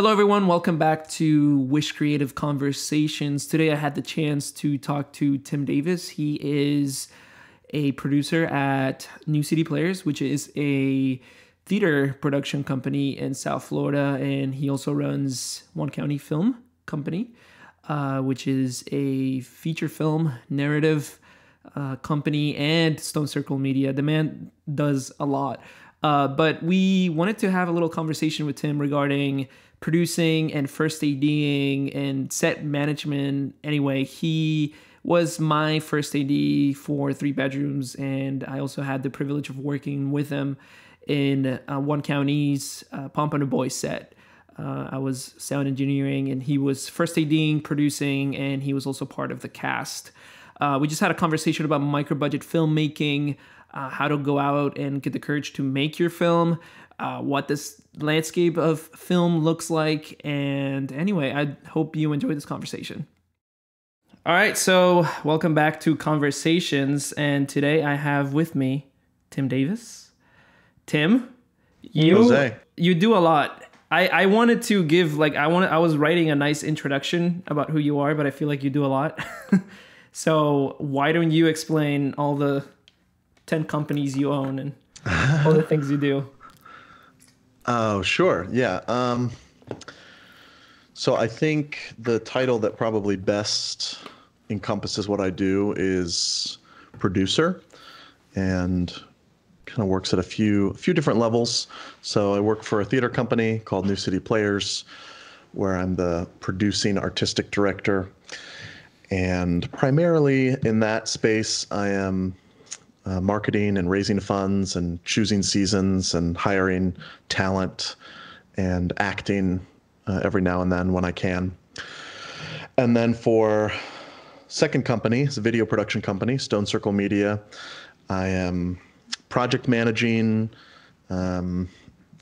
Hello, everyone. Welcome back to Wish Creative Conversations. Today, I had the chance to talk to Tim Davis. He is a producer at New City Players, which is a theater production company in South Florida, and he also runs One County Film Company, uh, which is a feature film narrative uh, company, and Stone Circle Media. The man does a lot. Uh, but we wanted to have a little conversation with Tim regarding producing and first ADing and set management. Anyway, he was my first AD for three bedrooms, and I also had the privilege of working with him in uh, One County's uh, Pompano Boys set. Uh, I was sound engineering, and he was first ADing, producing, and he was also part of the cast. Uh, we just had a conversation about micro budget filmmaking, uh, how to go out and get the courage to make your film, uh, what this landscape of film looks like. And anyway, I hope you enjoy this conversation. All right, so welcome back to Conversations. And today I have with me Tim Davis. Tim, you Jose. you do a lot. I, I wanted to give like I wanted I was writing a nice introduction about who you are, but I feel like you do a lot. so why don't you explain all the ten companies you own and all the things you do? Oh, sure. Yeah. Um, so I think the title that probably best encompasses what I do is producer and kind of works at a few a few different levels. So I work for a theater company called New City Players where I'm the producing artistic director. And primarily in that space, I am uh, marketing and raising funds and choosing seasons and hiring talent and acting uh, every now and then when I can. And then for second company, it's a video production company, Stone Circle Media. I am project managing, um,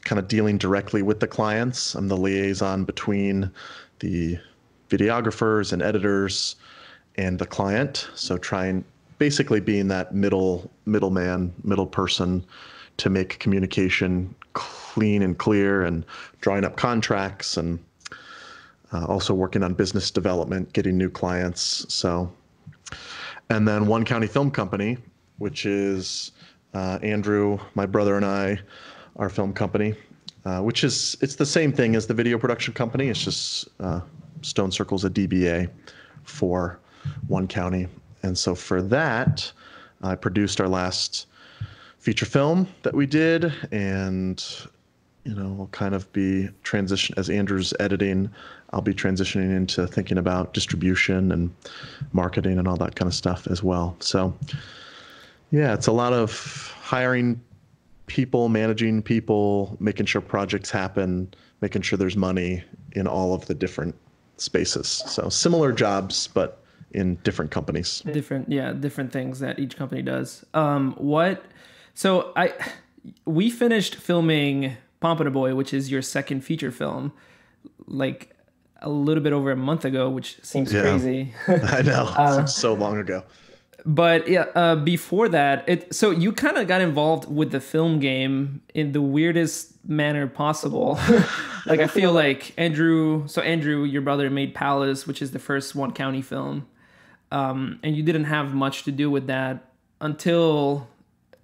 kind of dealing directly with the clients. I'm the liaison between the videographers and editors and the client. So trying basically being that middle middleman, middle person to make communication clean and clear and drawing up contracts and uh, also working on business development, getting new clients. So, and then One County Film Company, which is uh, Andrew, my brother, and I, our film company, uh, which is it's the same thing as the video production company. It's just uh, Stone Circle's a DBA for One County, and so for that, I produced our last feature film that we did, and you know, we'll kind of be transition as Andrew's editing. I'll be transitioning into thinking about distribution and marketing and all that kind of stuff as well. So, yeah, it's a lot of hiring people, managing people, making sure projects happen, making sure there's money in all of the different spaces. So, similar jobs, but in different companies. Different, yeah, different things that each company does. Um, what? So I, we finished filming Pompano Boy, which is your second feature film, like a little bit over a month ago, which seems Yeah. crazy. I know, so long ago. but yeah, uh, before that, it so you kind of got involved with the film game in the weirdest manner possible. like I feel like Andrew, so Andrew, your brother made Palace, which is the first one county film, um, and you didn't have much to do with that until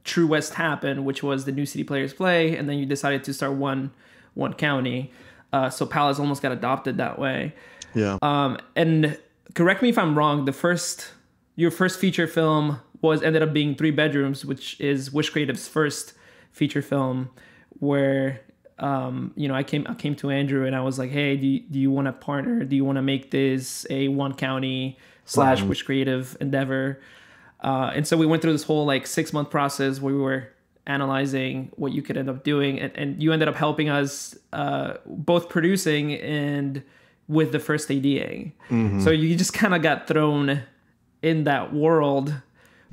True West happened, which was the New City Players play, and then you decided to start one one county. Uh, so Palace almost got adopted that way. Yeah. Um, and correct me if I'm wrong. The first, your first feature film was ended up being Three Bedrooms, which is Wish Creative's first feature film. Where, um, you know, I came I came to Andrew and I was like, hey, do you, do you want to partner? Do you want to make this a one county slash Wish Creative endeavor? Uh, and so we went through this whole like six month process where we were analyzing what you could end up doing, and, and you ended up helping us uh, both producing and with the first ADA. So you just kind of got thrown in that world,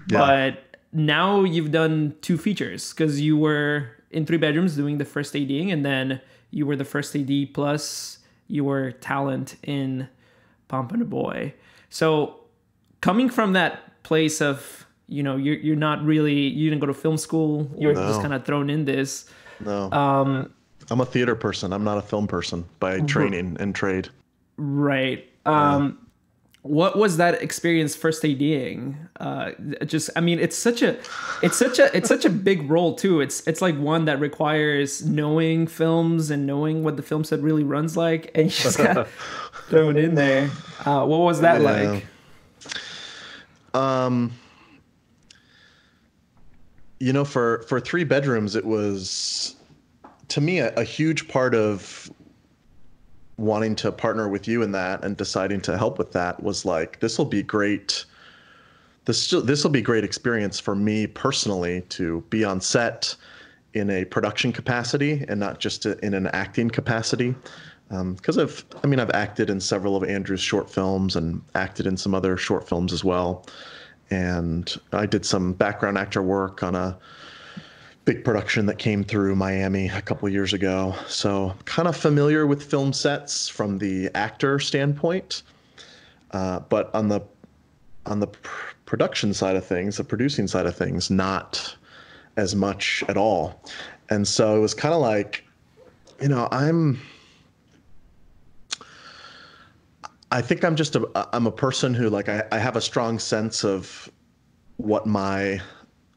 but now you've done two features because you were in three bedrooms doing the first ADing, and then you were the first AD plus you were talent in Pompano Boy. So coming from that place of you know you're you're not really you didn't go to film school you're just kind of thrown in this No. um I'm a theater person. I'm not a film person by training and trade. Right. Um, what was that experience first ADing? Uh, just, I mean, it's such a, it's such a, it's such a big role too. It's, it's like one that requires knowing films and knowing what the film set really runs like, and you just got throw it in there. Uh, what was that Yeah. like? Um, you know, for for three bedrooms, it was to me a, a huge part of wanting to partner with you in that and deciding to help with that was like this will be great. This this will be great experience for me personally to be on set in a production capacity and not just in an acting capacity. Because I've, I mean, I've acted in several of Andrew's short films and acted in some other short films as well. And I did some background actor work on a big production that came through Miami a couple years ago. So kind of familiar with film sets from the actor standpoint. Uh, but on the on the pr- production side of things, the producing side of things, not as much at all. And so it was kind of like, you know, I'm I think I'm just a I'm a person who like I, I have a strong sense of what my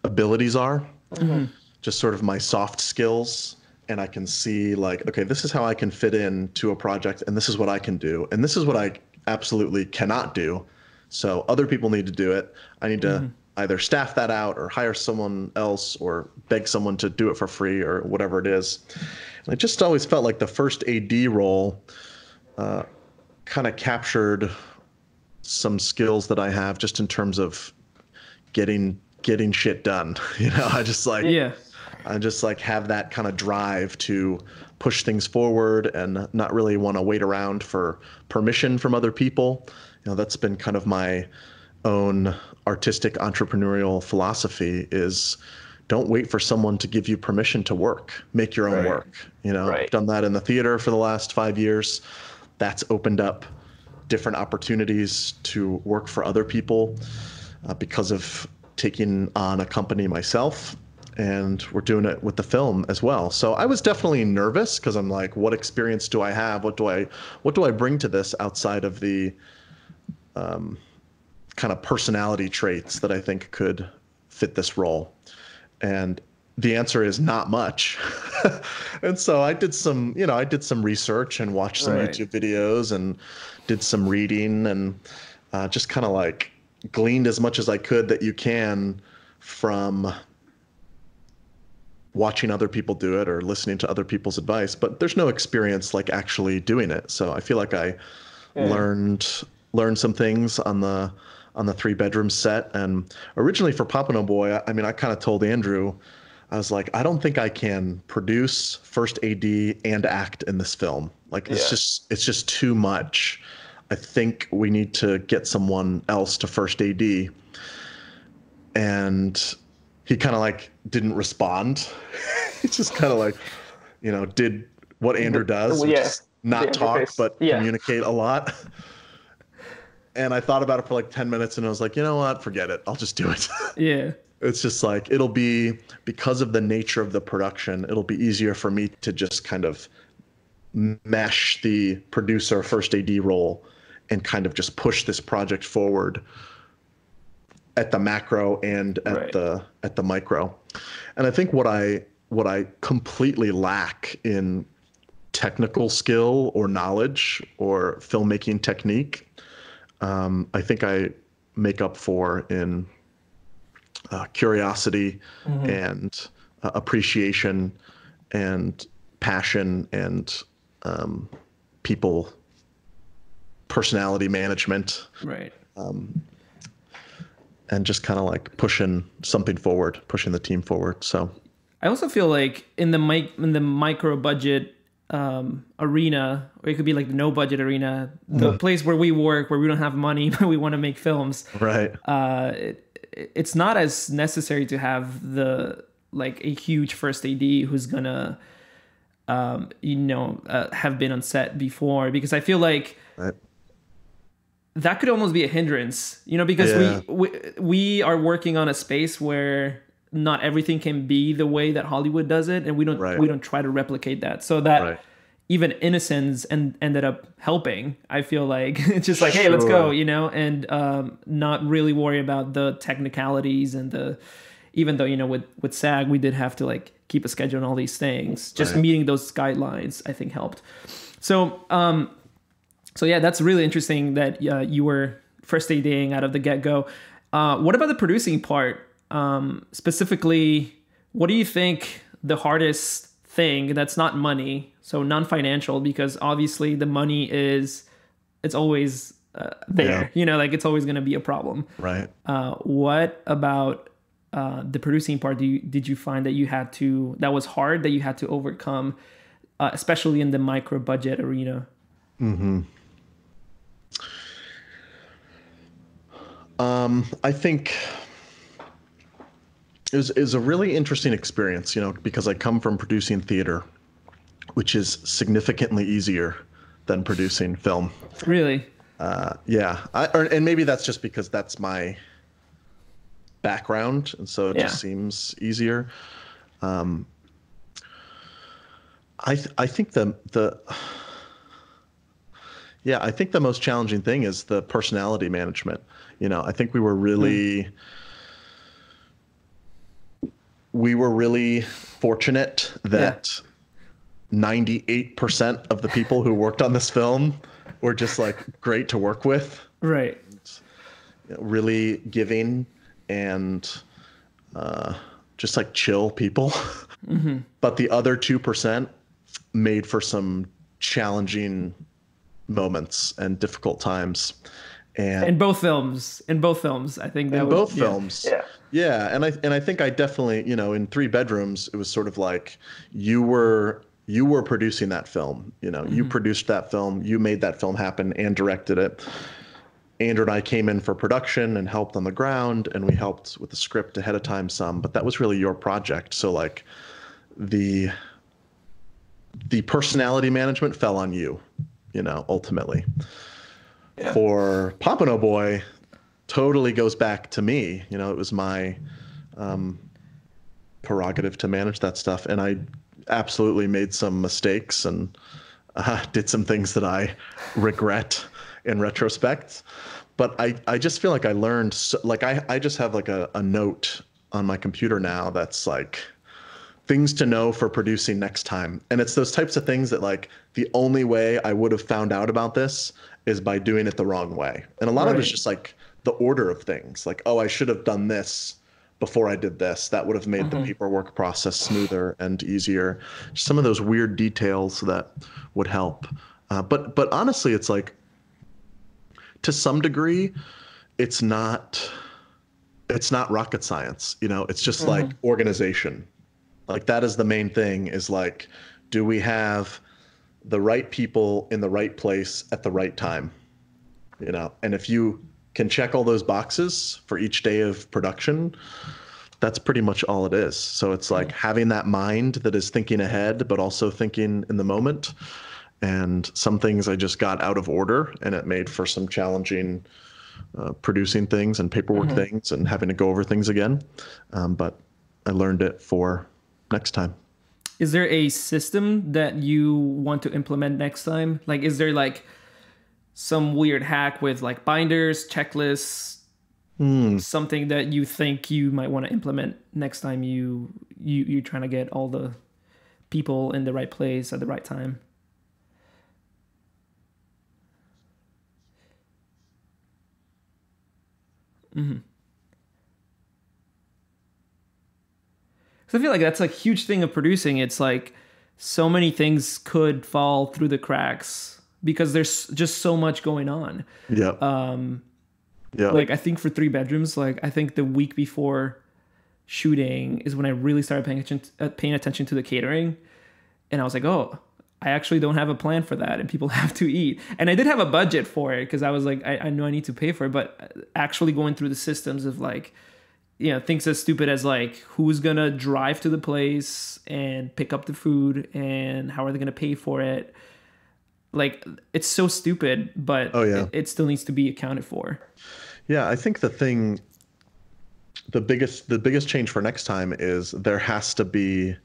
abilities are, mm-hmm. just sort of my soft skills, and I can see like okay, this is how I can fit in to a project, and this is what I can do, and this is what I absolutely cannot do. So other people need to do it. I need to mm-hmm. either staff that out or hire someone else or beg someone to do it for free or whatever it is. And I just always felt like the first AD role uh, kind of captured some skills that I have just in terms of getting getting shit done. You know, I just like Yeah. I just like have that kind of drive to push things forward and not really want to wait around for permission from other people. You know, that's been kind of my own artistic entrepreneurial philosophy is don't wait for someone to give you permission to work. Make your own Right. work. You know, Right. I've done that in the theater for the last 5 years. That's opened up different opportunities to work for other people uh, because of taking on a company myself and we're doing it with the film as well. So i was definitely nervous because i'm like what experience do i have? What do i what do i bring to this outside of the um, kind of personality traits that i think could fit this role? And the answer is not much. And so i did some you know i did some research and watched some Right. youtube videos and did some reading and uh, just kind of like gleaned as much as i could that you can from watching other people do it or listening to other people's advice but there's no experience like actually doing it. So i feel like i learned learned some things on the on the three bedroom set. And originally for Pompano Boy I, I mean I kind of told Andrew I was like I don't think I can produce first AD and act in this film like it's Yeah. just it's just too much I think we need to get someone else to first AD and he kind of like didn't respond he just kind of like you know did what Andrew does well, which yeah. is not talk interface. but Yeah. communicate a lot and I thought about it for like 10 minutes and I was like, you know what? Forget it. I'll just do it. Yeah. It's just like, it'll be because of the nature of the production, it'll be easier for me to just kind of mesh the producer first AD role and kind of just push this project forward at the macro and at Right. the at the micro. And I think what I what I completely lack in technical skill or knowledge or filmmaking technique um, I think I make up for in uh, curiosity and uh, appreciation and passion and um, people personality management Right. um, and just kind of like pushing something forward, pushing the team forward. So I also feel like in the mic in the micro budget um, arena, or it could be like the no budget arena, the place where we work, where we don't have money, but we want to make films. right, Uh, it, it's not as necessary to have the like a huge first AD who's gonna, um, you know, uh, have been on set before because I feel like right, that could almost be a hindrance, you know, because Yeah. we, we we are working on a space where not everything can be the way that Hollywood does it, and we don't Right. we don't try to replicate that. So that Right. Even Innocence and ended up helping. I feel like it's just like, hey, let's go, you know, and um, not really worry about the technicalities and the. Even though you know with with SAG we did have to like keep a schedule and all these things, just Right. meeting those guidelines I think helped. So um, so yeah, that's really interesting that uh, you were first ADing out of the get go. Uh, what about the producing part? Um, specifically, what do you think the hardest thing that's not money, so non financial, because obviously the money is it's always uh, there. Yeah. You know, like it's always going to be a problem. Right. Uh, what about uh, the producing part? Do you, did you find that you had to that was hard that you had to overcome, uh, especially in the micro budget arena? Mm-hmm. Um I think it was, it was a really interesting experience, you know, because I come from producing theater, which is significantly easier than producing film. Really? Uh, yeah, I, or, and maybe that's just because that's my background, and so it Yeah. just seems easier. Um, I th- I think the the yeah, I think the most challenging thing is the personality management. You know, I think we were really we were really fortunate that 98% of the people who worked on this film were just like great to work with, Right. you know, really giving and uh, just like chill people. But the other 2% made for some challenging moments and difficult times. And in both films in both films i think that in was- both yeah. films. Yeah. Yeah, and I and I think I definitely, you know, in three bedrooms, it was sort of like you were you were producing that film. You know, Mm-hmm. you produced that film, you made that film happen and directed it. Andrew and I came in for production and helped on the ground, and we helped with the script ahead of time some. But that was really your project, so like the the personality management fell on you. You know, ultimately. For Pompano Boy, totally goes back to me. You know, it was my um, prerogative to manage that stuff, and I absolutely made some mistakes and uh, did some things that I regret in retrospect. But I, I just feel like I learned, so, like I, I just have like a, a note on my computer now that's like things to know for producing next time. And it's those types of things that like the only way I would have found out about this is by doing it the wrong way. And a lot of it's just like the order of things. Like, oh, I should have done this before I did this. That would have made the paperwork process smoother and easier. Some of those weird details that would help. Uh, but but honestly, it's like to some degree, it's not it's not rocket science. You know, it's just like organization. Like that is the main thing. Is like, do we have the right people in the right place at the right time? You know, and if you can check all those boxes for each day of production, that's pretty much all it is. So it's like having that mind that is thinking ahead, but also thinking in the moment. And some things I just got out of order, and it made for some challenging uh, producing things and paperwork things and having to go over things again. Um, but I learned it for next time. Is there a system that you want to implement next time? Like, is there like some weird hack with like binders, checklists, hmm. something that you think you might want to implement next time you you you're trying to get all the people in the right place at the right time? Mm-hmm. Because I feel like that's a huge thing of producing. It's like so many things could fall through the cracks because there's just so much going on. Yeah. Um, yeah. Like I think for three bedrooms, like I think the week before shooting is when I really started paying attention uh, paying attention to the catering, and I was like, oh. I actually don't have a plan for that, and people have to eat. And I did have a budget for it because I was like, I, I know I need to pay for it, but actually going through the systems of like, you know things as stupid as like who's gonna drive to the place and pick up the food and how are they gonna pay for it like it's so stupid but Oh, yeah. it, it still needs to be accounted for Yeah, I think the thing the biggest the biggest change for next time is there has to be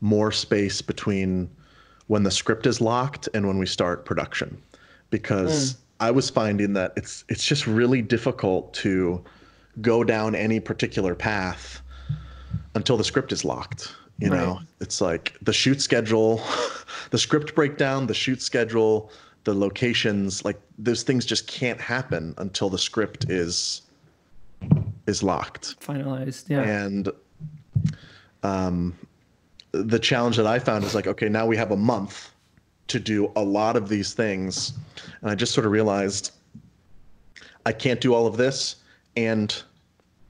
more space between when the script is locked and when we start production because mm. I was finding that it's it's just really difficult to go down any particular path until the script is locked. You right. know, it's like the shoot schedule, the script breakdown, the shoot schedule, the locations, like those things just can't happen until the script is is locked. Finalized, yeah. And um the challenge that I found is like, okay, now we have a month to do a lot of these things. And I just sort of realized I can't do all of this and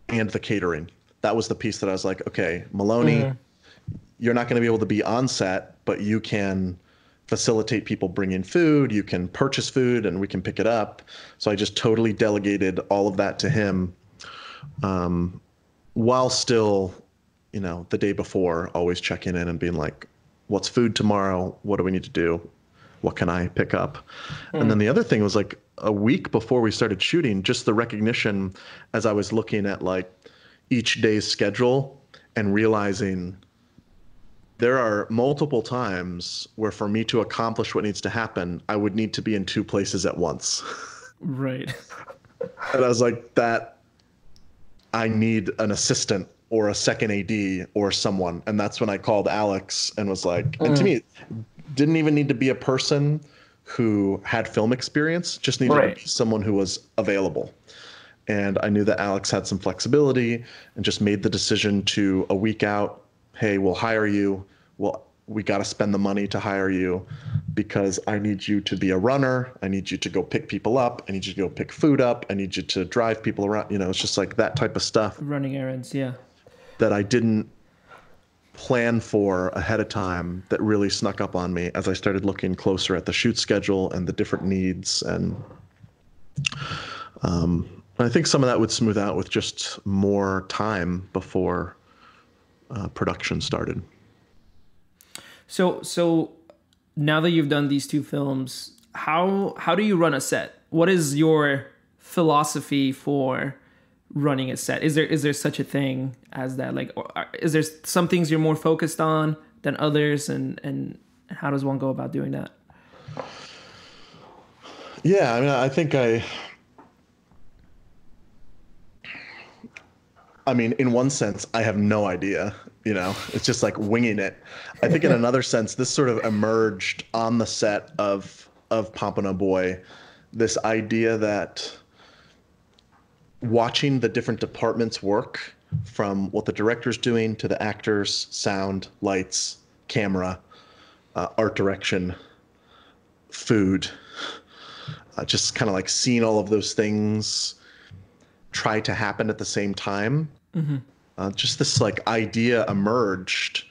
and the catering. That was the piece that I was like, okay, Maloney, mm-hmm. you're not going to be able to be on set, but you can facilitate people bringing food, you can purchase food and we can pick it up. So I just totally delegated all of that to him. Um, while still you know, the day before, always checking in and being like, what's food tomorrow? What do we need to do? What can I pick up? Mm. And then the other thing was like a week before we started shooting, just the recognition as I was looking at like each day's schedule and realizing there are multiple times where for me to accomplish what needs to happen, I would need to be in two places at once. Right. and I was like, that I need an assistant or a second AD or someone. And that's when I called Alex and was like, mm. and to mm. me, didn't even need to be a person who had film experience, just needed right. to be someone who was available. And I knew that Alex had some flexibility and just made the decision to a week out, hey, we'll hire you. Well, we got to spend the money to hire you because I need you to be a runner. I need you to go pick people up. I need you to go pick food up. I need you to drive people around. You know, it's just like that type of stuff. Running errands, yeah that I didn't plan for ahead of time that really snuck up on me as I started looking closer at the shoot schedule and the different needs and um, I think some of that would smooth out with just more time before uh, production started. So so now that you've done these two films, how how do you run a set? What is your philosophy for running a set? Is there is there such a thing as that? Like, is there some things you're more focused on than others, and and how does one go about doing that? Yeah, I mean, I think I. I mean, in one sense, I have no idea. You know, it's just like winging it. I think in another sense, this sort of emerged on the set of of Pompano Boy, this idea that watching the different departments work from what the director's doing to the actors, sound, lights, camera, uh, art direction, food, uh, just kind of like seeing all of those things try to happen at the same time. Mm-hmm. Uh, just this like idea emerged,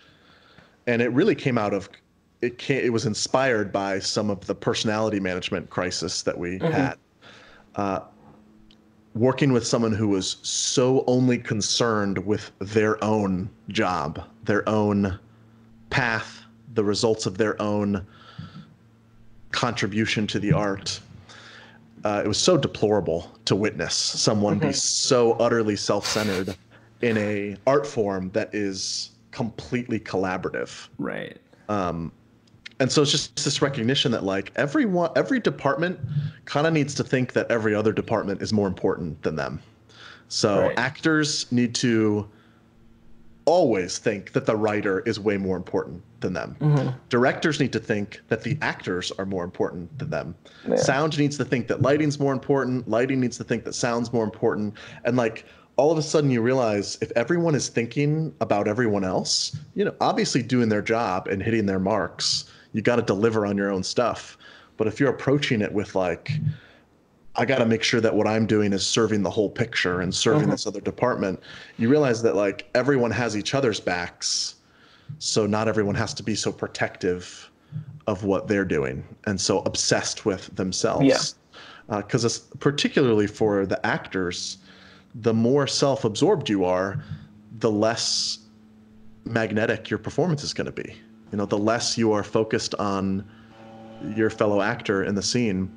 and it really came out of it. Came, it was inspired by some of the personality management crisis that we mm-hmm. had. Uh, working with someone who was so only concerned with their own job, their own path, the results of their own contribution to the art. Uh, it was so deplorable to witness someone be so utterly self-centered in a art form that is completely collaborative. Right. Um, and so it's just this recognition that like everyone every department kind of needs to think that every other department is more important than them so right. actors need to always think that the writer is way more important than them mm-hmm. directors need to think that the actors are more important than them yeah. sound needs to think that lighting's more important lighting needs to think that sound's more important and like all of a sudden you realize if everyone is thinking about everyone else you know obviously doing their job and hitting their marks you got to deliver on your own stuff. But if you're approaching it with like, I got to make sure that what I'm doing is serving the whole picture and serving mm-hmm. this other department, you realize that like everyone has each other's backs. So not everyone has to be so protective of what they're doing and so obsessed with themselves. Yeah. Because uh, particularly for the actors, the more self-absorbed you are, the less magnetic your performance is going to be. You know, the less you are focused on your fellow actor in the scene,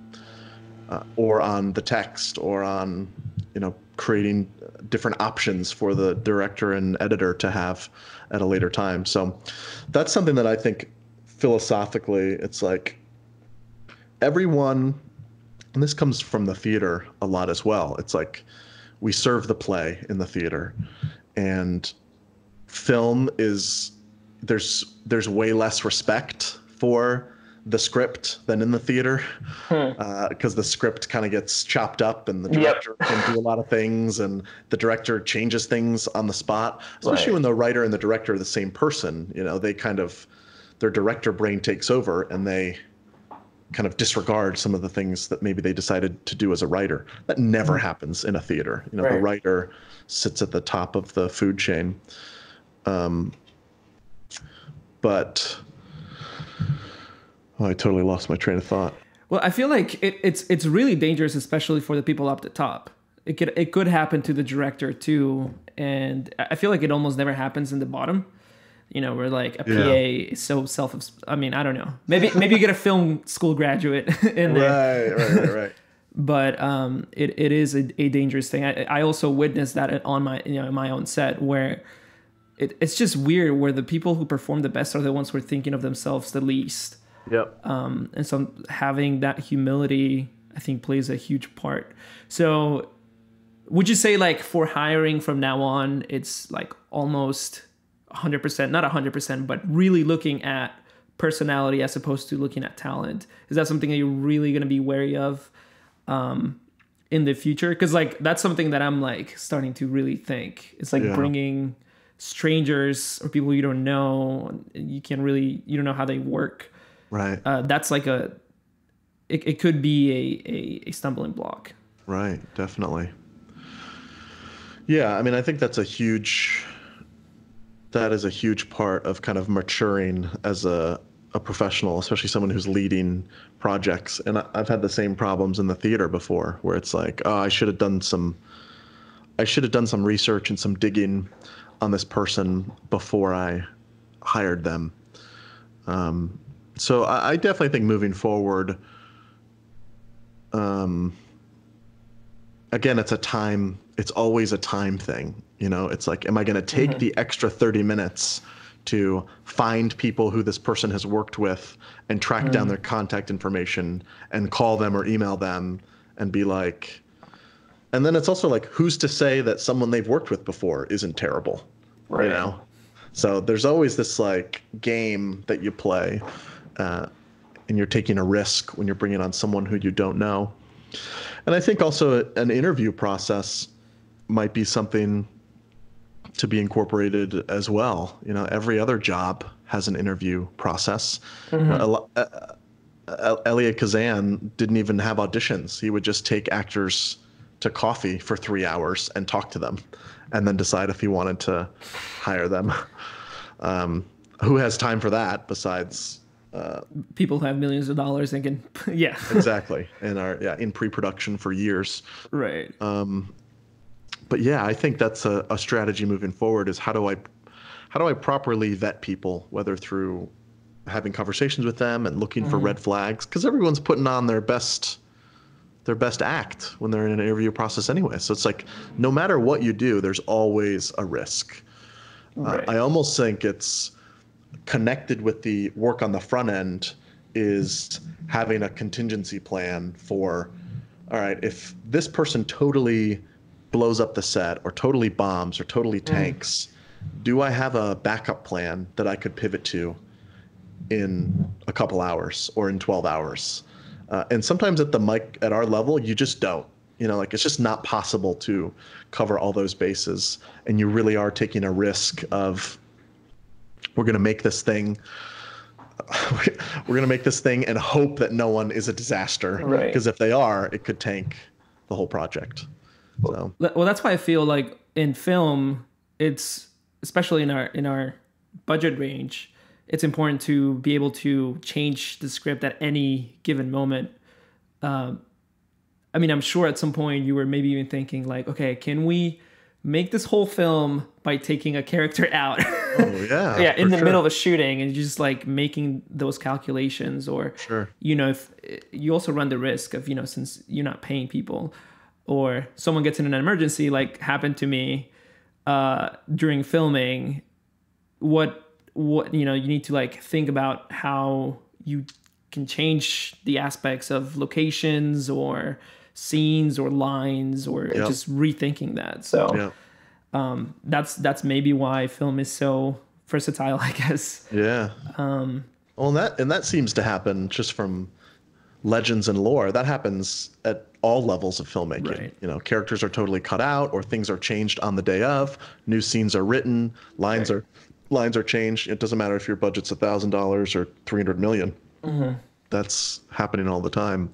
uh, or on the text, or on you know creating different options for the director and editor to have at a later time. So that's something that I think philosophically, it's like everyone, and this comes from the theater a lot as well. It's like we serve the play in the theater, and film is there's there's way less respect for the script than in the theater because hmm. uh, the script kind of gets chopped up and the director yep. can do a lot of things and the director changes things on the spot especially right. when the writer and the director are the same person you know they kind of their director brain takes over and they kind of disregard some of the things that maybe they decided to do as a writer that never mm-hmm. happens in a theater you know right. the writer sits at the top of the food chain um, but Oh, I totally lost my train of thought. Well, I feel like it, it's it's really dangerous, especially for the people up the top. It could it could happen to the director too, and I feel like it almost never happens in the bottom. You know, where like a PA is so self. I mean, I don't know. Maybe maybe you get a film school graduate in there. Right, right, right, right. but um, it, it is a, a dangerous thing. I, I also witnessed that on my you know my own set where it, it's just weird where the people who perform the best are the ones who are thinking of themselves the least Yep. Um, and so having that humility, I think, plays a huge part. So, would you say like for hiring from now on, it's like almost 100%, not 100%, but really looking at personality as opposed to looking at talent? Is that something that you're really going to be wary of um, in the future? Because like that's something that I'm like starting to really think. It's like yeah. bringing strangers or people you don't know, you can't really, you don't know how they work Right. Uh, that's like a, it, it could be a, a, a stumbling block. Right. Definitely. Yeah. I mean, I think that's a huge, that is a huge part of kind of maturing as a, a professional, especially someone who's leading projects. And I've had the same problems in the theater before where it's like, oh, I should have done some, I should have done some research and some digging on this person before I hired them. Um, so I, I definitely think moving forward, um, again, it's a time. It's always a time thing. You know, it's like, am I going to take mm-hmm. the extra thirty minutes to find people who this person has worked with and track mm. down their contact information and call them or email them and be like, and then it's also like, who's to say that someone they've worked with before isn't terrible? Right. You know? So there's always this like game that you play uh, and you're taking a risk when you're bringing on someone who you don't know. And I think also an interview process might be something to be incorporated as well. You know, every other job has an interview process. Mm-hmm. Uh, uh, Elia Kazan didn't even have auditions. He would just take actors to coffee for three hours and talk to them, and then decide if he wanted to hire them. Um, who has time for that besides uh, people who have millions of dollars and can yeah. Exactly. And are yeah in pre-production for years. Right. Um but yeah i think that's a, a strategy moving forward is how do i how do i properly vet people whether through having conversations with them and looking mm-hmm. for red flags? Because everyone's putting on their best their best act when they're in an interview process anyway. So it's like no matter what you do there's always a risk. Right. uh, i almost think it's connected with the work on the front end is having a contingency plan for all right if this person totally blows up the set or totally bombs or totally mm. tanks mm. do i have a backup plan that i could pivot to in a couple hours or in 12 hours uh, and sometimes at the mic at our level you just don't you know like it's just not possible to cover all those bases and you really are taking a risk of we're going to make this thing we're going to make this thing and hope that no one is a disaster. Right. Because if they are it could tank the whole project. So. Well that's why i feel like in film it's especially in our in our budget range it's important to be able to change the script at any given moment. Um, i mean i'm sure at some point you were maybe even thinking like okay can we make this whole film by taking a character out. oh, yeah. yeah, in the sure. middle of a shooting and just like making those calculations or sure. you know, if you also run the risk of, you know, since you're not paying people or someone gets in an emergency like happened to me uh, during filming what what you know you need to like think about how you can change the aspects of locations or scenes or lines or Yep. just rethinking that so Yeah. um, that's that's maybe why film is so versatile i guess Yeah. um, Well, and that and that seems to happen just from legends and lore. That happens at all levels of filmmaking. Right. You know, characters are totally cut out, or things are changed on the day of. New scenes are written. Lines Right. are lines are changed. It doesn't matter if your budget's a thousand dollars or three hundred million. Mm-hmm. That's happening all the time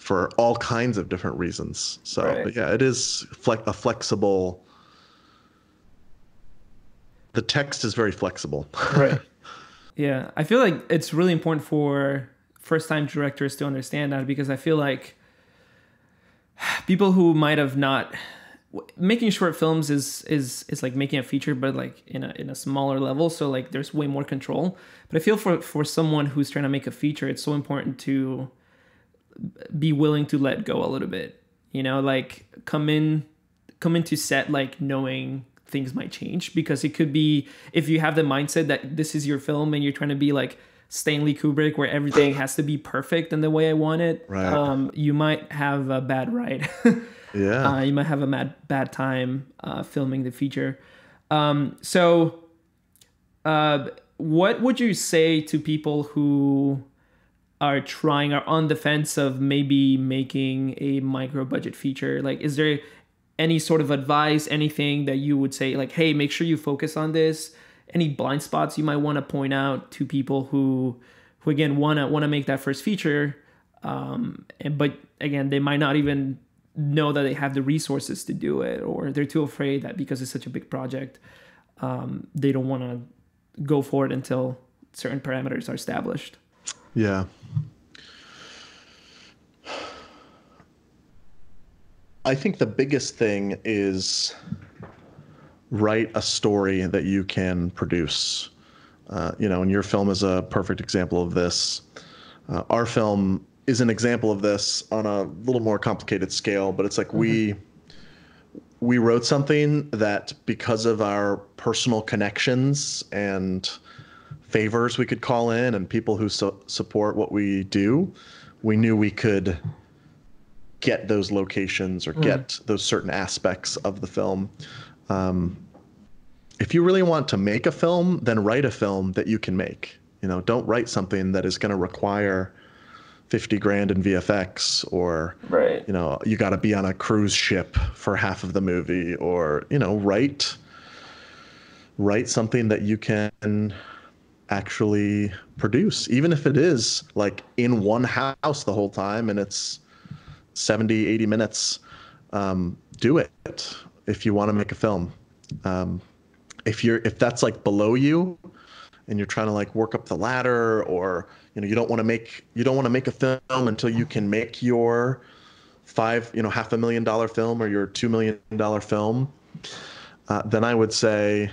for all kinds of different reasons. So Right. yeah, it is flex- a flexible. The text is very flexible. right yeah i feel like it's really important for first time directors to understand that because i feel like people who might have not making short films is is is like making a feature but like in a in a smaller level so like there's way more control but i feel for for someone who's trying to make a feature it's so important to be willing to let go a little bit you know like come in come into set like knowing things might change because it could be if you have the mindset that this is your film and you're trying to be like Stanley Kubrick where everything has to be perfect and the way I want it Right. um you might have a bad ride yeah. uh, you might have a mad, bad time uh, filming the feature. Um, so, uh, what would you say to people who are trying, are on the fence of maybe making a micro budget feature? Like, is there any sort of advice, anything that you would say, like, hey, make sure you focus on this? Any blind spots you might want to point out to people who, who again wanna wanna make that first feature, um, and, but again, they might not even know that they have the resources to do it or they're too afraid that because it's such a big project um, they don't want to go for it until certain parameters are established Yeah. I think the biggest thing is write a story that you can produce. Uh, you know, and your film is a perfect example of this. Uh, our film is an example of this on a little more complicated scale, but it's like we we wrote something that because of our personal connections and favors we could call in and people who su- support what we do, we knew we could get those locations or get those certain aspects of the film. Um, if you really want to make a film, then write a film that you can make. You know, don't write something that is going to require 50 grand in VFX or right you know you got to be on a cruise ship for half of the movie or you know write write something that you can actually produce even if it is like in one house the whole time and it's 70 80 minutes um, do it if you want to make a film. Um, if you're if that's like below you and you're trying to like work up the ladder or you know you don't want to make you don't want to make a film until you can make your five you know half a million dollar film or your two million dollar film uh, then i would say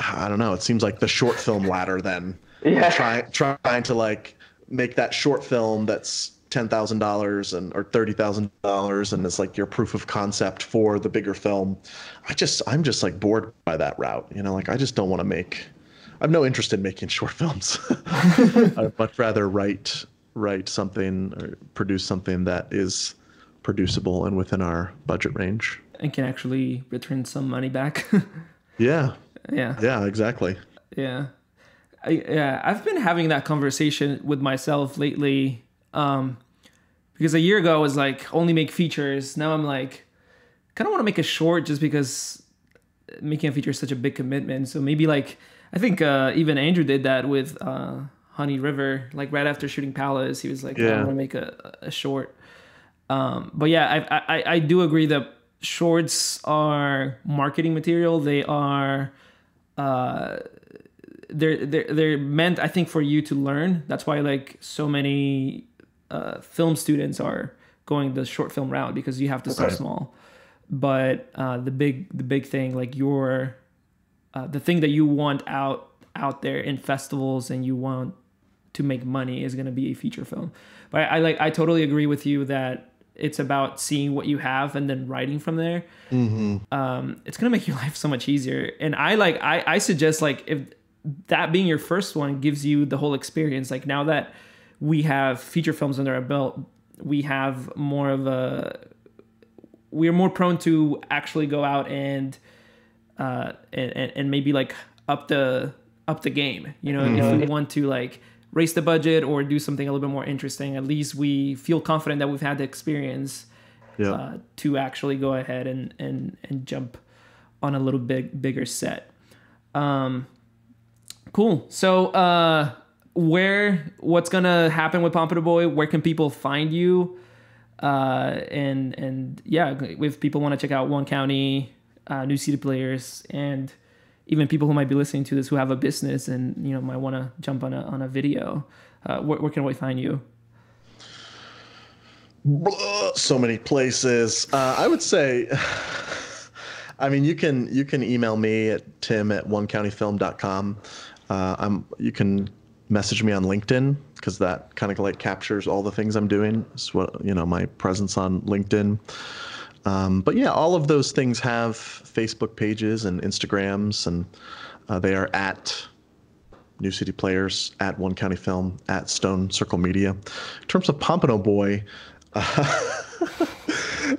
i don't know it seems like the short film ladder then Yeah. try, trying to like make that short film that's ten thousand dollars and or thirty thousand dollars and it's like your proof of concept for the bigger film. I just I'm just like bored by that route. You know, like I just don't want to make I have no interest in making short films. I'd much rather write write something or produce something that is producible and within our budget range. and can actually return some money back Yeah. Yeah Yeah, exactly. Yeah. I, yeah, I've been having that conversation with myself lately. Um, because a year ago I was like, only make features. Now I'm like, kind of want to make a short just because making a feature is such a big commitment. So maybe like, I think uh, even Andrew did that with uh, Honey River. Like right after shooting Palace, he was like, yeah. I want to make a, a short. Um, but yeah, I, I I do agree that shorts are marketing material. They are uh, they're they're they're meant I think for you to learn. That's why like so many uh, film students are going the short film route because you have to start small. But uh, the big the big thing like your uh, the thing that you want out out there in festivals and you want to make money is going to be a feature film. But I, I like I totally agree with you that it's about seeing what you have and then writing from there. Um, it's gonna make your life so much easier. And I like I I suggest like if that being your first one gives you the whole experience. Like now that we have feature films under our belt, we have more of a we're more prone to actually go out and uh and, and, and maybe like up the up the game you know if we want to like raise the budget or do something a little bit more interesting. At least we feel confident that we've had the experience Yeah. uh, to actually go ahead and and and jump on a little big bigger set. Um cool. So uh where what's gonna happen with pompano boy? Where can people find you? Uh and and yeah if people want to check out one county uh new city players and even people who might be listening to this who have a business and you know might want to jump on a on a video uh where, where can we find you so many places. Uh, I would say, I mean, you can you can email me at tim at onecountyfilm.com. Uh, I'm you can message me on LinkedIn because that kind of like captures all the things I'm doing. It's what you know my presence on LinkedIn. Um, but yeah, all of those things have Facebook pages and Instagrams, and uh, they are at New City Players, at One County Film, at Stone Circle Media. In terms of Pompano Boy,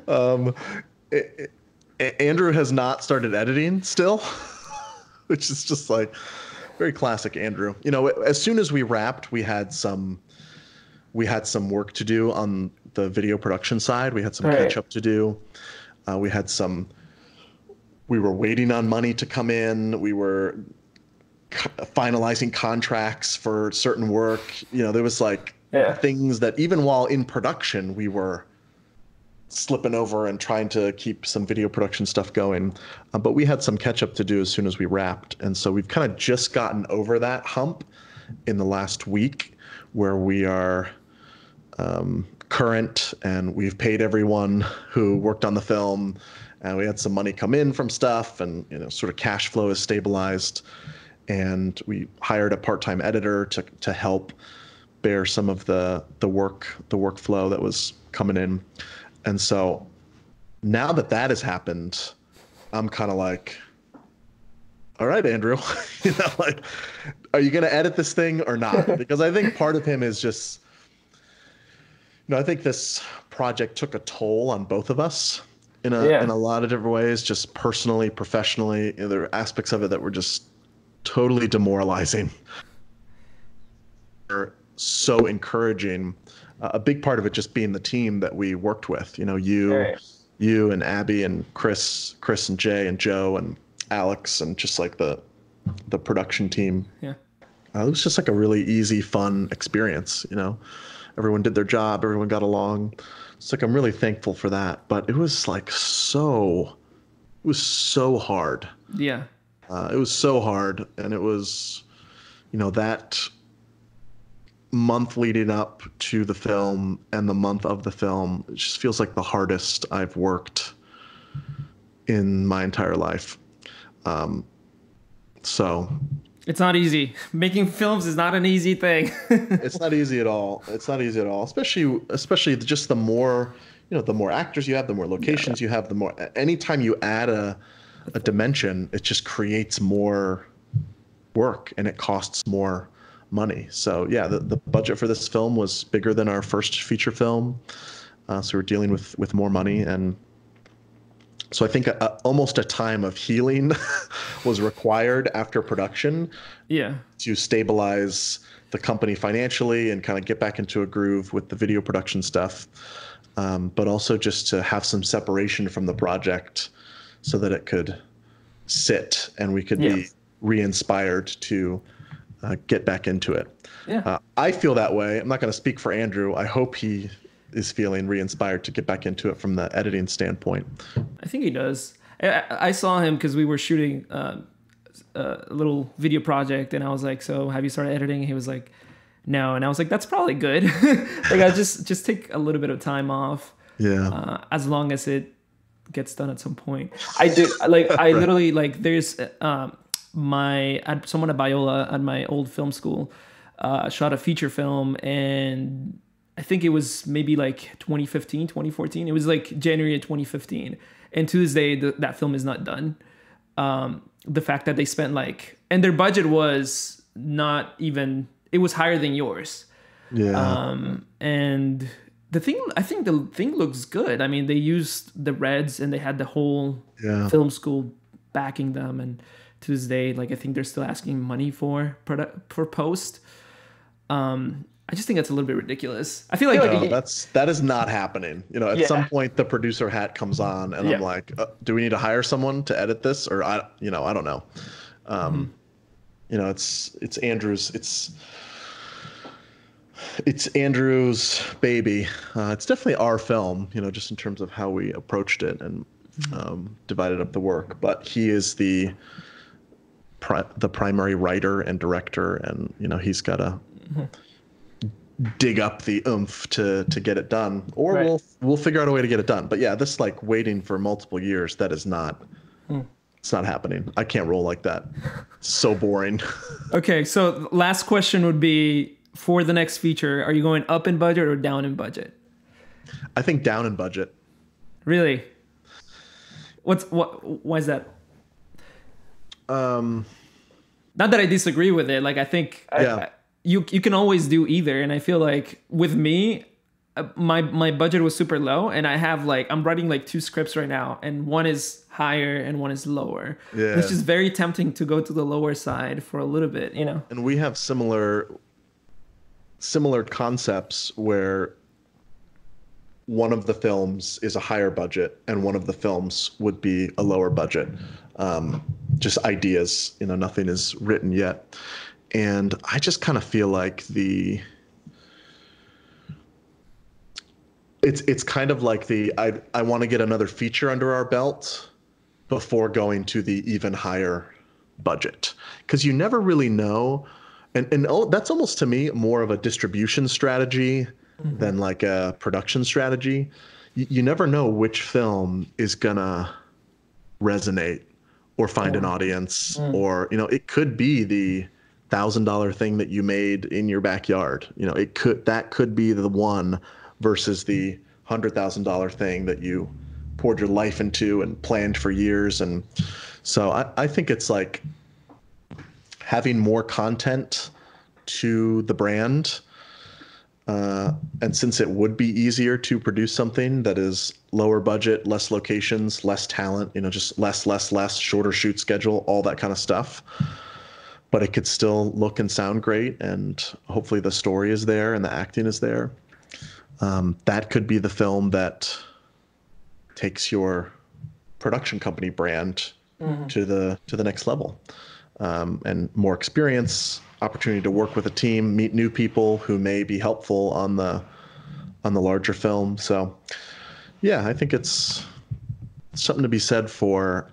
um, it, it, Andrew has not started editing still, which is just like very classic Andrew. You know, as soon as we wrapped, we had some we had some work to do on the video production side. We had some Right. catch up to do. Uh, we had some. We were waiting on money to come in. We were co- finalizing contracts for certain work. You know, there was like Yeah. things that even while in production, we were slipping over and trying to keep some video production stuff going. Uh, but we had some catch up to do as soon as we wrapped. And so we've kind of just gotten over that hump in the last week where we are um, current and we've paid everyone who worked on the film and we had some money come in from stuff and you know sort of cash flow is stabilized. And we hired a part-time editor to, to help bear some of the the work the workflow that was coming in. And so now that that has happened i'm kind of like all right andrew you know like are you going to edit this thing or not? Because i think part of him is just know i think this project took a toll on both of us in a Yeah. in a lot of different ways just personally professionally you know, there are aspects of it that were just totally demoralizing are so encouraging. Uh, a big part of it just being the team that we worked with. You know, you, Right. you and Abby and Chris, Chris and Jay and Joe and Alex and just like the the production team. yeah Uh, it was just like a really easy, fun experience. You know, everyone did their job, everyone got along. It's like I'm really thankful for that. But it was like so, it was so hard. yeah Uh, it was so hard, and it was, you know, that month leading up to the film and the month of the film. It just feels like the hardest I've worked in my entire life. Um, so it's not easy making films is not an easy thing it's not easy at all. It's not easy at all, especially especially just the more you know, the more actors you have, the more locations you have, the more anytime you add a a dimension, it just creates more work and it costs more money. So yeah, the, the budget for this film was bigger than our first feature film, uh, so we're dealing with with more money and. So I think a, a, almost a time of healing was required after production yeah to stabilize the company financially and kind of get back into a groove with the video production stuff, um, but also just to have some separation from the project so that it could sit and we could Yeah. be re-inspired to uh, get back into it. yeah Uh, I feel that way. I'm not going to speak for Andrew. I hope he is feeling re-inspired to get back into it from the editing standpoint. I think he does. I, I saw him because we were shooting uh, a little video project, and I was like, "So, have you started editing?" And he was like, "No," and I was like, "That's probably good. like, I just just take a little bit of time off, Yeah. uh, as long as it gets done at some point." I do like I literally like there's um, my at someone at Biola at my old film school. uh, shot a feature film, and I think it was maybe like 2015, 2014. It was like January of 2015, and to this day, the, that film is not done. Um, the fact that they spent like, and their budget was not even, it was higher than yours. Yeah. Um, and the thing, I think the thing looks good. I mean, they used the reds and they had the whole Yeah. film school backing them. And to this day, like I think they're still asking money for product for post. Um, I just think that's a little bit ridiculous. I feel like, No, that's that is not happening. You know, at Yeah. some point the producer hat comes on, and Yeah. I'm like, uh, do we need to hire someone to edit this, or I, you know, I don't know. Um, Mm-hmm. You know, it's it's Andrew's. It's it's Andrew's baby. Uh, it's definitely our film. You know, just in terms of how we approached it and Mm-hmm. um, divided up the work. But he is the pri- the primary writer and director, and you know, he's got to dig up the oomph to to get it done or Right. we'll we'll figure out a way to get it done but yeah this like waiting for multiple years that is not Hmm. it's not happening i can't roll like that so boring okay. So last question would be for the next feature, are you going up in budget or down in budget? i think down in budget Really? What's what? Why is that? um Not that I disagree with it. Like I think Yeah. I- you you can always do either, and I feel like with me, uh, my my budget was super low, and I have like I'm writing like two scripts right now, and one is higher and one is lower. Yeah. It's just very tempting to go to the lower side for a little bit, you know. and we have similar similar concepts where one of the films is a higher budget and one of the films would be a lower budget um, just ideas you know nothing is written yet and i just kind of feel like the it's it's kind of like the i i want to get another feature under our belt before going to the even higher budget. Because you never really know and and oh, that's almost to me more of a distribution strategy mm-hmm. than like a production strategy. You, you never know which film is gonna resonate or find an audience mm. or you know it could be the thousand dollar thing that you made in your backyard you know it could that could be the one versus the hundred thousand dollar thing that you poured your life into and planned for years and so I, I think it's like having more content to the brand uh, and since it would be easier to produce something that is lower budget, less locations, less talent, you know, just less, less, less, shorter shoot schedule, all that kind of stuff. But it could still look and sound great, and hopefully the story is there and the acting is there. Um, that could be the film that takes your production company brand to the to the next level um, and more experience, opportunity to work with a team, meet new people who may be helpful on the on the larger film. So, yeah, I think it's something to be said for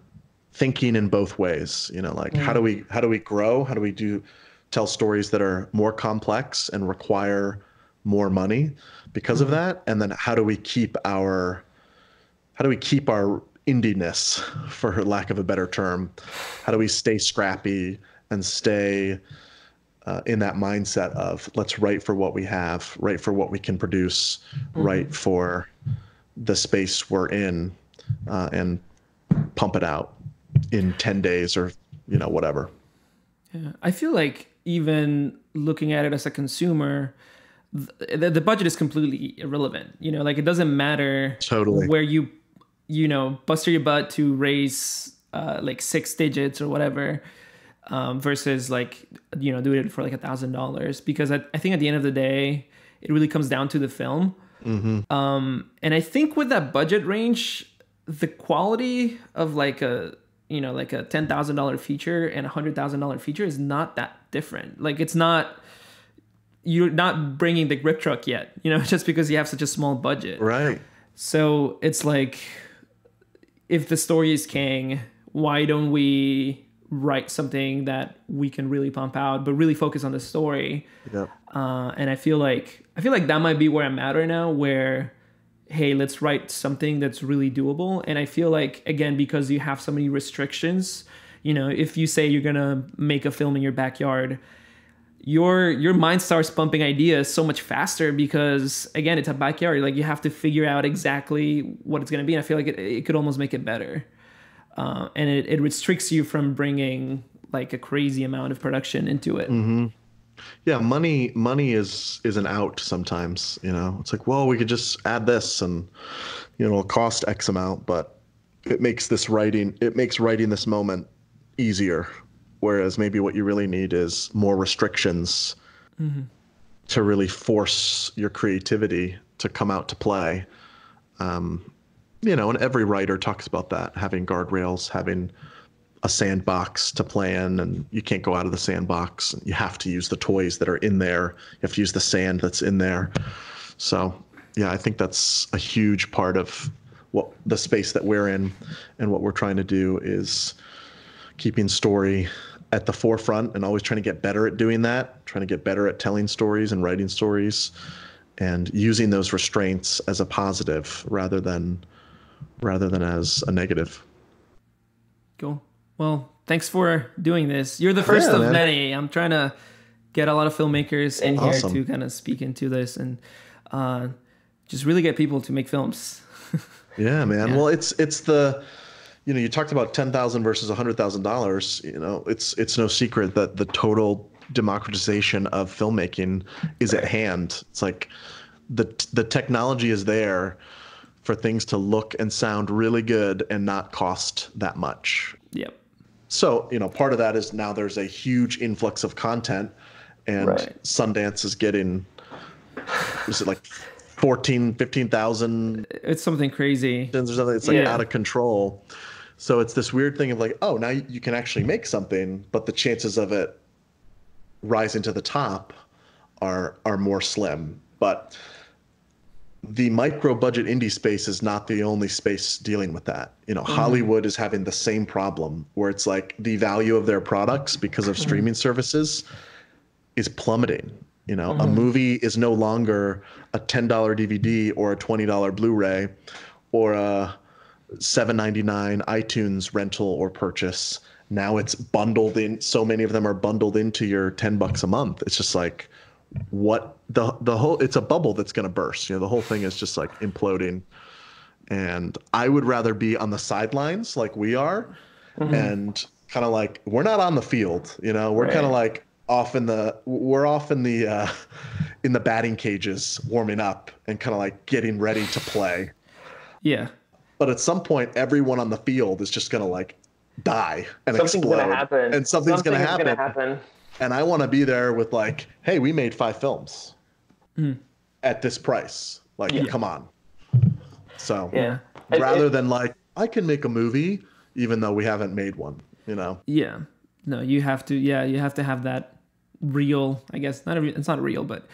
thinking in both ways. You know, like how do we how do we grow? How do we do tell stories that are more complex and require more money because of that? And then how do we keep our how do we keep our indiness for lack of a better term how do we stay scrappy and stay uh, in that mindset of let's write for what we have write for what we can produce write for the space we're in uh, and pump it out in 10 days or you know whatever Yeah. I feel like even looking at it as a consumer, the, the budget is completely irrelevant. You know, like it doesn't matter Totally. where you, you know, buster your butt to raise uh, like six digits or whatever, um, versus like you know doing it for like a thousand dollars. Because I, I think at the end of the day, it really comes down to the film. Um, and I think with that budget range, the quality of like a you know like a ten thousand dollar feature and a hundred thousand dollar feature is not that different. Like it's not you're not bringing the grip truck yet, you know, just because you have such a small budget. right So it's like, if the story is king, why don't we write something that we can really pump out, but really focus on the story? Yep. Uh, and I feel like I feel like that might be where I'm at right now, where hey, let's write something that's really doable. And I feel like again because you have so many restrictions, you know, if you say you're gonna make a film in your backyard, your your mind starts pumping ideas so much faster because again it's a backyard like you have to figure out exactly what it's going to be and i feel like it, it could almost make it better uh, and it, it restricts you from bringing like a crazy amount of production into it mm-hmm. Yeah money money is is an out sometimes you know it's like well we could just add this and you know it'll cost x amount but it makes this writing it makes writing this moment easier whereas maybe what you really need is more restrictions mm-hmm. to really force your creativity to come out to play. Um, you know, and every writer talks about that having guardrails, having a sandbox to play in, and you can't go out of the sandbox. You have to use the toys that are in there. You have to use the sand that's in there. So, yeah, I think that's a huge part of what the space that we're in and what we're trying to do is keeping story at the forefront and always trying to get better at doing that, trying to get better at telling stories and writing stories and using those restraints as a positive rather than rather than as a negative. Cool. Well, thanks for doing this. You're the first yeah, of man. many. I'm trying to get a lot of filmmakers in awesome. here to kind of speak into this and uh, just really get people to make films. yeah, man. Yeah. Well, it's it's the you know, you talked about ten thousand versus hundred thousand dollars. You know, it's it's no secret that the total democratization of filmmaking is at hand. It's like the the technology is there for things to look and sound really good and not cost that much. Yep. So, you know, part of that is now there's a huge influx of content and right. Sundance is getting is it like 14 15,000 it's something crazy. It's like yeah. out of control. So it's this weird thing of like, oh, now you can actually make something, but the chances of it rising to the top are are more slim. But the micro budget indie space is not the only space dealing with that. You know, mm-hmm. Hollywood is having the same problem where it's like the value of their products because of mm-hmm. streaming services is plummeting. You know, mm-hmm. a movie is no longer a $10 DVD or a $20 Blu-ray or a 7.99 iTunes rental or purchase. Now it's bundled in. So many of them are bundled into your 10 bucks a month. It's just like what the the whole it's a bubble that's going to burst. You know, the whole thing is just like imploding. And I would rather be on the sidelines like we are mm-hmm. and kind of like we're not on the field, you know. We're right. kind of like off in the we're off in the uh in the batting cages warming up and kind of like getting ready to play. Yeah. But at some point, everyone on the field is just gonna like die and something's explode, gonna happen. and something's, something's gonna, happen. gonna happen. And I want to be there with like, hey, we made five films mm. at this price. Like, yeah. come on. So yeah. rather it, than like, I can make a movie even though we haven't made one. You know. Yeah. No, you have to. Yeah, you have to have that real. I guess not. It's not real, but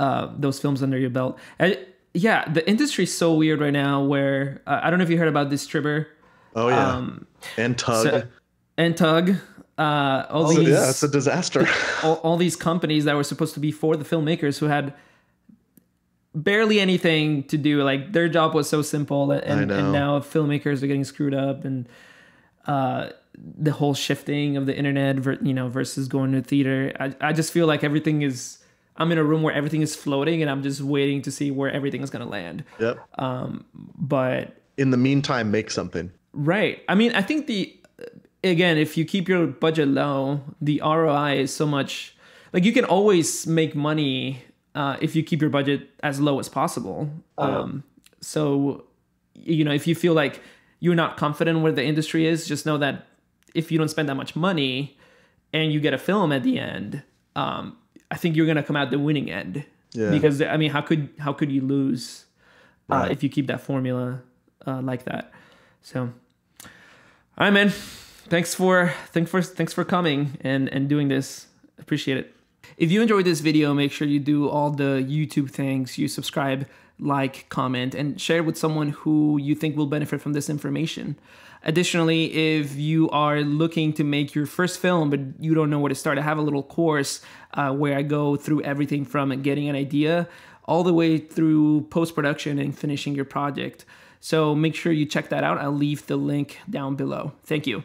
uh, those films under your belt. And yeah, the industry's so weird right now. Where uh, I don't know if you heard about Distribber. Oh yeah, um, and Tugg. So, and Tugg. Uh, all oh, these, yeah, it's a disaster. all, all these companies that were supposed to be for the filmmakers who had barely anything to do. Like their job was so simple, and, and now filmmakers are getting screwed up, and uh, the whole shifting of the internet, you know, versus going to theater. I, I just feel like everything is I'm in a room where everything is floating and I'm just waiting to see where everything is going to land. Yep. Um, but in the meantime, make something. Right. I mean, I think the again, if you keep your budget low, the ROI is so much like you can always make money uh, if you keep your budget as low as possible. Uh-huh. Um, so you know, if you feel like you're not confident where the industry is, just know that if you don't spend that much money and you get a film at the end, um, I think you're gonna come out the winning end. Yeah. Because I mean, how could how could you lose uh, right. if you keep that formula uh, like that? So, all right, man. Thanks for thanks for thanks for coming and and doing this. Appreciate it. If you enjoyed this video, make sure you do all the YouTube things. You subscribe, like, comment, and share with someone who you think will benefit from this information. Additionally, if you are looking to make your first film but you don't know where to start, I have a little course uh, where I go through everything from getting an idea all the way through post production and finishing your project. So make sure you check that out. I'll leave the link down below. Thank you.